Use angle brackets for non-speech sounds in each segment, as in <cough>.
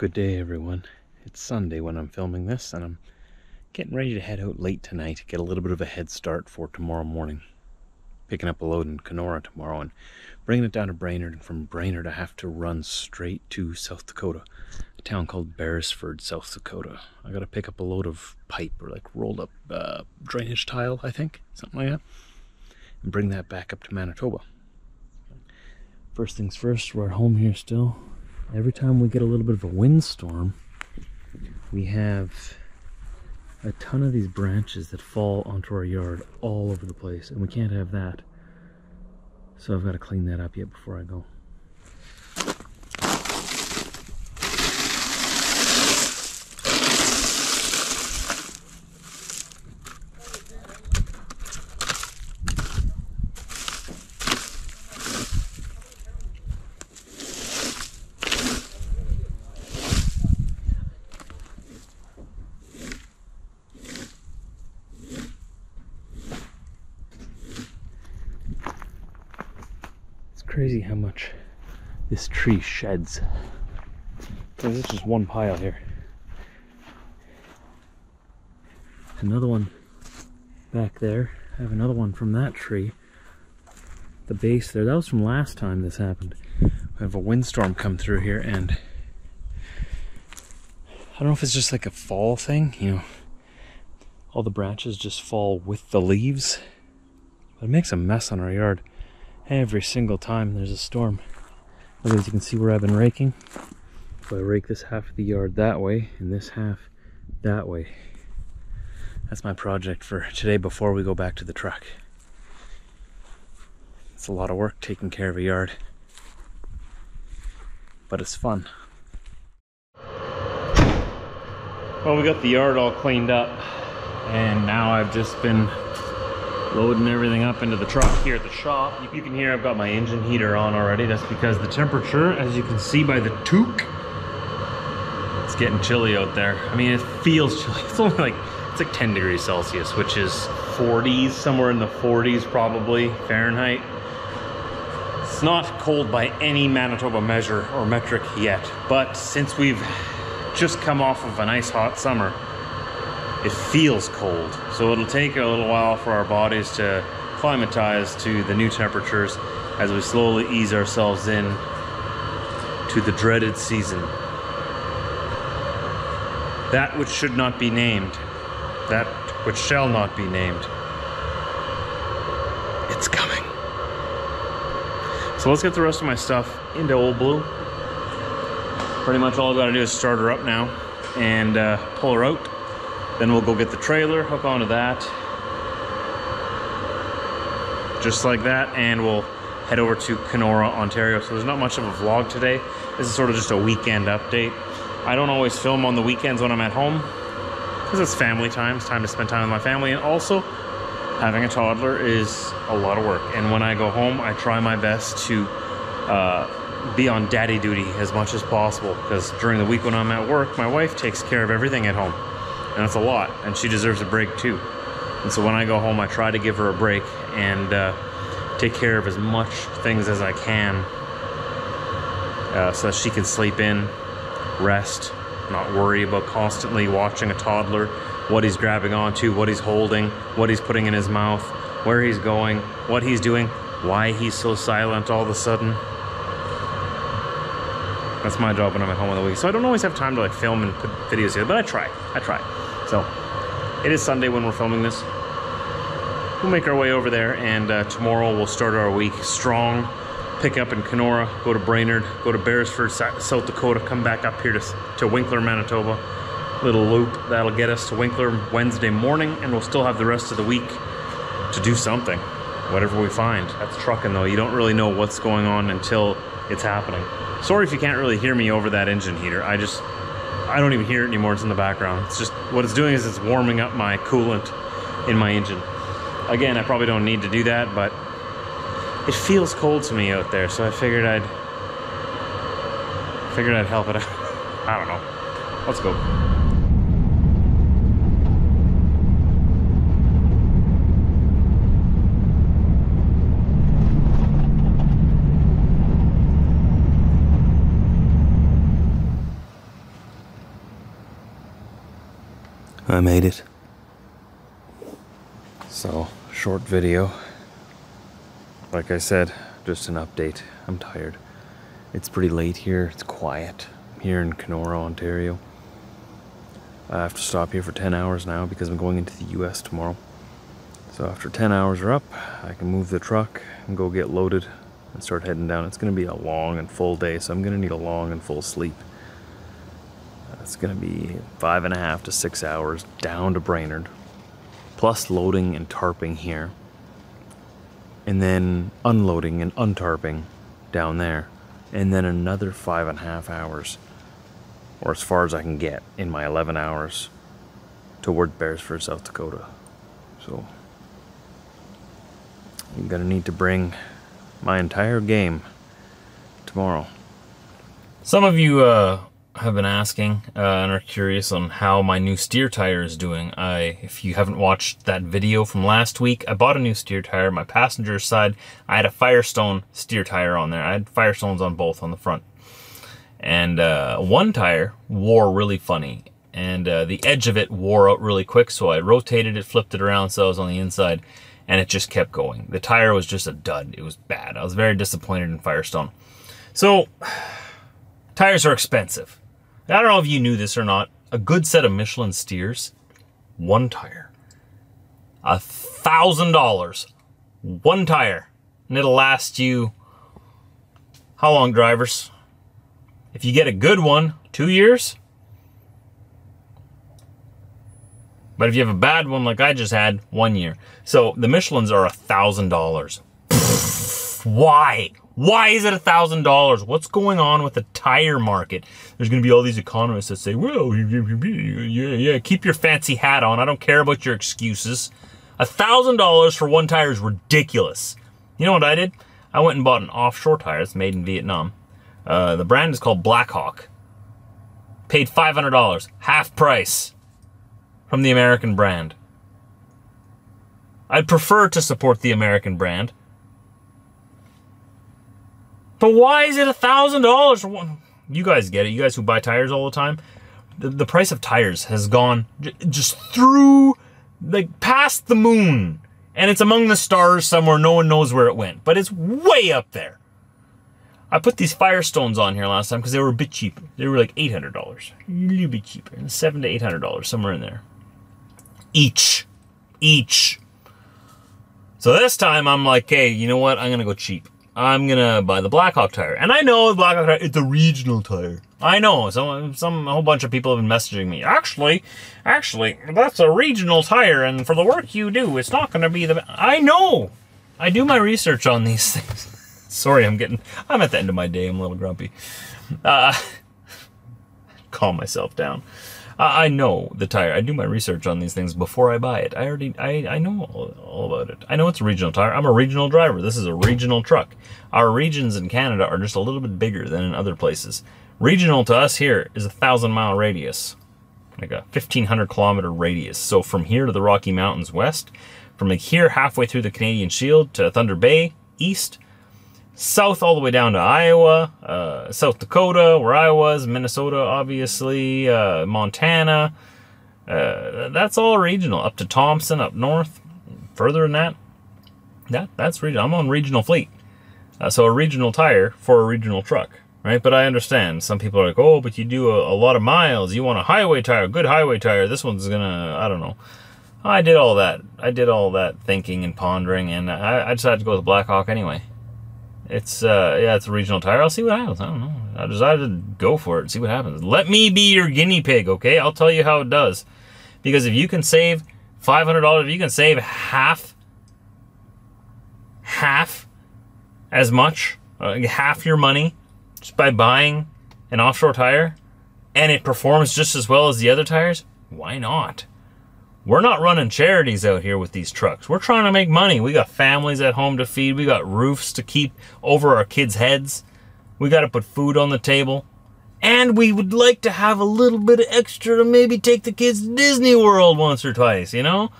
Good day, everyone. It's Sunday when I'm filming this, and I'm getting ready to head out late tonight, to get a little bit of a head start for tomorrow morning. Picking up a load in Kenora tomorrow and bringing it down to Brainerd, and from Brainerd I have to run straight to South Dakota, a town called Beresford, South Dakota. I gotta pick up a load of pipe or like rolled up uh, drainage tile, I think, something like that, and bring that back up to Manitoba. First things first, we're at home here still every time we get a little bit of a windstorm, we have a ton of these branches that fall onto our yard all over the place, and we can't have that. So I've got to clean that up yet before I go. How much this tree sheds. There's just one pile here. Another one back there. I have another one from that tree. The base there. That was from last time this happened. We have a windstorm come through here and I don't know if it's just like a fall thing, you know. All the branches just fall with the leaves. But it makes a mess on our yard every single time there's a storm. As you can see where I've been raking. So I rake this half of the yard that way and this half that way. That's my project for today before we go back to the truck. It's a lot of work taking care of a yard. But it's fun. Well, we got the yard all cleaned up and now I've just been loading everything up into the truck here at the shop. You can hear I've got my engine heater on already. That's because the temperature, as you can see by the toque, it's getting chilly out there. I mean, it feels chilly. <laughs> It's only like, it's like 10 degrees Celsius, which is 40s, somewhere in the 40s probably, Fahrenheit. It's not cold by any Manitoba measure or metric yet, but since we've just come off of a nice hot summer, it feels cold. So it'll take a little while for our bodies to climatize to the new temperatures as we slowly ease ourselves in to the dreaded season. That which should not be named, that which shall not be named. It's coming. So let's get the rest of my stuff into Old Blue. Pretty much all I've got to do is start her up now and uh, pull her out then we'll go get the trailer, hook onto that. Just like that, and we'll head over to Kenora, Ontario. So there's not much of a vlog today. This is sort of just a weekend update. I don't always film on the weekends when I'm at home because it's family time. It's time to spend time with my family. And also, having a toddler is a lot of work. And when I go home, I try my best to uh, be on daddy duty as much as possible because during the week when I'm at work, my wife takes care of everything at home and that's a lot and she deserves a break too and so when i go home i try to give her a break and uh, take care of as much things as i can uh, so that she can sleep in rest not worry about constantly watching a toddler what he's grabbing onto what he's holding what he's putting in his mouth where he's going what he's doing why he's so silent all of a sudden that's my job when I'm at home on the week. So I don't always have time to like film and put videos here, but I try. I try. So it is Sunday when we're filming this. We'll make our way over there and uh, tomorrow we'll start our week strong. Pick up in Kenora, go to Brainerd, go to Beresford, South Dakota, come back up here to, to Winkler, Manitoba. Little loop that'll get us to Winkler Wednesday morning and we'll still have the rest of the week to do something, whatever we find. That's trucking though. You don't really know what's going on until it's happening. Sorry if you can't really hear me over that engine heater. I just, I don't even hear it anymore. It's in the background. It's just, what it's doing is it's warming up my coolant in my engine. Again, I probably don't need to do that, but it feels cold to me out there, so I figured I'd, figured I'd help it out. <laughs> I don't know. Let's go. I made it. So, short video. Like I said, just an update. I'm tired. It's pretty late here. It's quiet here in Kenora, Ontario. I have to stop here for 10 hours now because I'm going into the US tomorrow. So after 10 hours are up, I can move the truck and go get loaded and start heading down. It's going to be a long and full day, so I'm going to need a long and full sleep. It's going to be five and a half to six hours down to Brainerd, plus loading and tarping here, and then unloading and untarping down there, and then another five and a half hours, or as far as I can get in my 11 hours toward Beresford, South Dakota. So I'm gonna need to bring my entire game tomorrow. Some of you uh, have been asking uh, and are curious on how my new steer tire is doing. I, if you haven't watched that video from last week, I bought a new steer tire. My passenger side, I had a Firestone steer tire on there. I had Firestones on both on the front. And uh, one tire wore really funny and uh, the edge of it wore out really quick. So I rotated it, flipped it around so I was on the inside and it just kept going. The tire was just a dud. It was bad. I was very disappointed in Firestone. So, <sighs> tires are expensive. I don't know if you knew this or not. A good set of Michelin steers, one tire. A thousand dollars. One tire. And it'll last you how long, drivers? If you get a good one, two years. But if you have a bad one like I just had, one year. So the Michelins are a thousand dollars. Why? Why is it a thousand dollars? What's going on with the tire market? There's going to be all these economists that say, "Well, yeah, yeah, keep your fancy hat on. I don't care about your excuses." A thousand dollars for one tire is ridiculous. You know what I did? I went and bought an offshore tire. It's made in Vietnam. Uh, the brand is called Blackhawk. Paid five hundred dollars, half price from the American brand. I'd prefer to support the American brand. But why is it a thousand dollars? You guys get it. You guys who buy tires all the time. The, the price of tires has gone just through, like past the moon. And it's among the stars somewhere. No one knows where it went. But it's way up there. I put these Firestones on here last time because they were a bit cheaper. They were like $800. A little bit cheaper. Seven to $800, somewhere in there each. Each. So this time I'm like, hey, you know what? I'm to go cheap. I'm to buy the Blackhawk tire. And I know the Blackhawk tire, it's a regional tire. I know. Some, some, a whole bunch of people have been messaging me. Actually, actually, that's a regional tire. And for the work you do, it's not to be the, I know. I do my research on these <laughs> things. Sorry, I'm getting, I'm at the end of my day. I'm a little grumpy. Uh, <laughs> calm myself down. I know the tire. I do my research on these things before I buy it. I already, I, I know all, all about it. I know it's a regional tire. I'm a regional driver. This is a regional truck. Our regions in Canada are just a little bit bigger than in other places. Regional to us here is a thousand mile radius, like a 1500 kilometer radius. So from here to the Rocky Mountains west, from like here halfway through the Canadian Shield to Thunder Bay east, south all the way down to Iowa, uh, South Dakota, where I was, Minnesota, obviously, uh, Montana. Uh, that's all regional. Up to Thompson, up north, further than that. That that's regional. I'm on regional fleet, uh, so a regional tire for a regional truck, right? But I understand some people are like, oh, but you do a, a lot of miles. You want a highway tire, good highway tire. This one's gonna, I don't know. I did all that. I did all that thinking and pondering, and I, I decided to go with Blackhawk anyway. It's uh yeah, it's a regional tire. I'll see what happens. I don't know. I decided to go for it. and See what happens. Let me be your guinea pig, okay? I'll tell you how it does. Because if you can save five hundred dollars, if you can save half, half as much, uh, half your money, just by buying an offshore tire, and it performs just as well as the other tires, why not? We're not running charities out here with these trucks. We're trying to make money. We got families at home to feed. We got roofs to keep over our kids' heads. We got to put food on the table. And we would like to have a little bit of extra to maybe take the kids to Disney World once or twice, you know?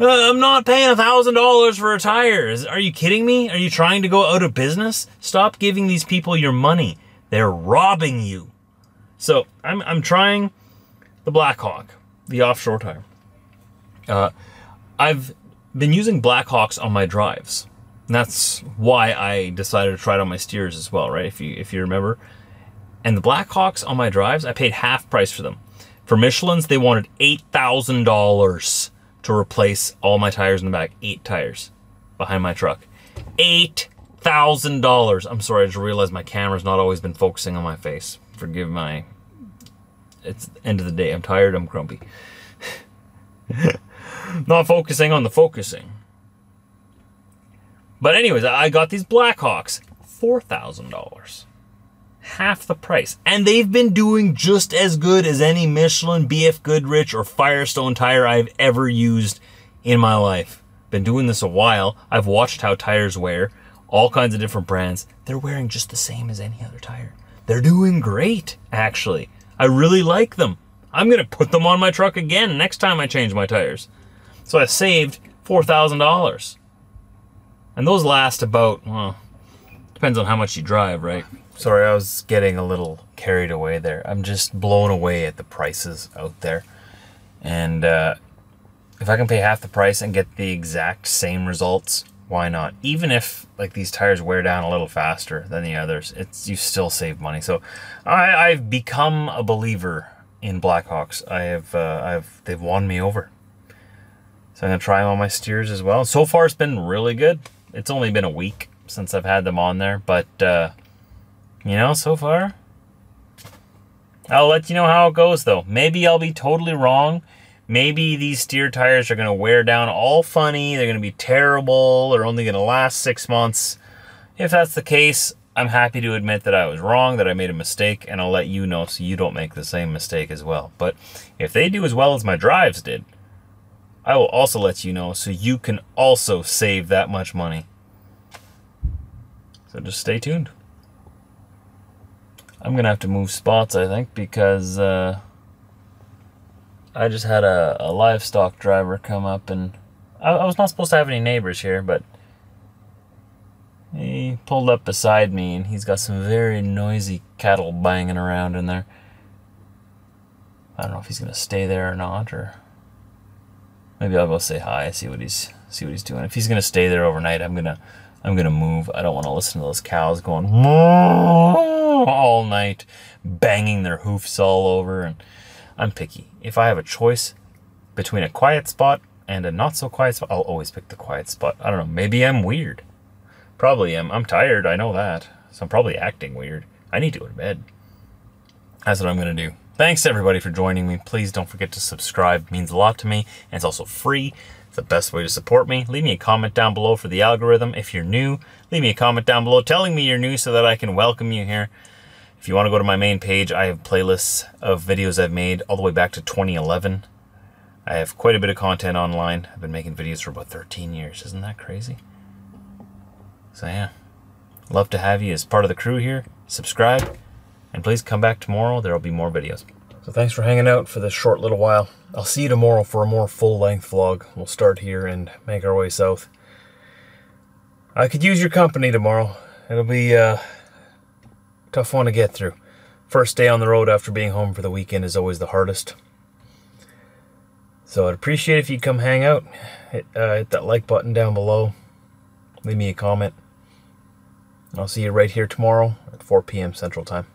Uh, I'm not paying a thousand dollars for a tire. Are you kidding me? Are you trying to go out of business? Stop giving these people your money. They're robbing you. So I'm, I'm trying the Blackhawk the offshore tire. Uh, I've been using Blackhawks on my drives. And that's why I decided to try it on my steers as well, right? If you if you remember. And the Blackhawks on my drives, I paid half price for them. For Michelin's, they wanted eight thousand dollars to replace all my tires in the back. Eight tires behind my truck. Eight thousand dollars. I'm sorry, I just realized my camera's not always been focusing on my face. Forgive my. It's the end of the day. I'm tired. I'm grumpy. <laughs> not focusing on the focusing. But anyways, I got these Blackhawks, four thousand dollars, half the price, and they've been doing just as good as any Michelin, BF Goodrich, or Firestone tire I've ever used in my life. Been doing this a while. I've watched how tires wear, all kinds of different brands. They're wearing just the same as any other tire. They're doing great, actually. I really like them. I'm gonna put them on my truck again next time I change my tires. So I saved four thousand dollars. And those last about, well, depends on how much you drive, right? Sorry, I was getting a little carried away there. I'm just blown away at the prices out there. And uh, if I can pay half the price and get the exact same results, why not? Even if like these tires wear down a little faster than the others, it's you still save money. So I, I've become a believer in Blackhawks. I have, uh, I've, they've won me over. So I'm gonna try them on my steers as well. So far, it's been really good it's only been a week since I've had them on there, but uh, you know, so far, I'll let you know how it goes though. Maybe I'll be totally wrong. Maybe these steer tires are to wear down all funny. They're to be terrible. They're only to last six months. If that's the case, I'm happy to admit that I was wrong, that I made a mistake, and I'll let you know so you don't make the same mistake as well. But if they do as well as my drives did, I will also let you know so you can also save that much money. So just stay tuned. I'm to have to move spots, I think, because uh, I just had a, a, livestock driver come up and I, I was not supposed to have any neighbors here, but he pulled up beside me and he's got some very noisy cattle banging around in there. I don't know if he's to stay there or not, or Maybe I'll go say hi, see what he's see what he's doing. If he's gonna stay there overnight, I'm gonna I'm gonna move. I don't want to listen to those cows going <laughs> all night, banging their hoofs all over. And I'm picky. If I have a choice between a quiet spot and a not so quiet spot, I'll always pick the quiet spot. I don't know. Maybe I'm weird. Probably am. I'm tired. I know that. So I'm probably acting weird. I need to go to bed. That's what I'm gonna do. Thanks everybody for joining me. Please don't forget to subscribe. It means a lot to me and it's also free. It's the best way to support me. Leave me a comment down below for the algorithm. If you're new, leave me a comment down below telling me you're new so that I can welcome you here. If you want to go to my main page, I have playlists of videos I've made all the way back to 2011. I have quite a bit of content online. I've been making videos for about 13 years. Isn't that crazy? So yeah, love to have you as part of the crew here. Subscribe and please come back tomorrow. There will be more videos. So thanks for hanging out for this short little while. I'll see you tomorrow for a more full-length vlog. We'll start here and make our way south. I could use your company tomorrow. It'll be a uh, tough one to get through. First day on the road after being home for the weekend is always the hardest. So I'd appreciate if you'd come hang out. Hit, uh, hit that like button down below. Leave me a comment. I'll see you right here tomorrow at 4 p.m. Central Time.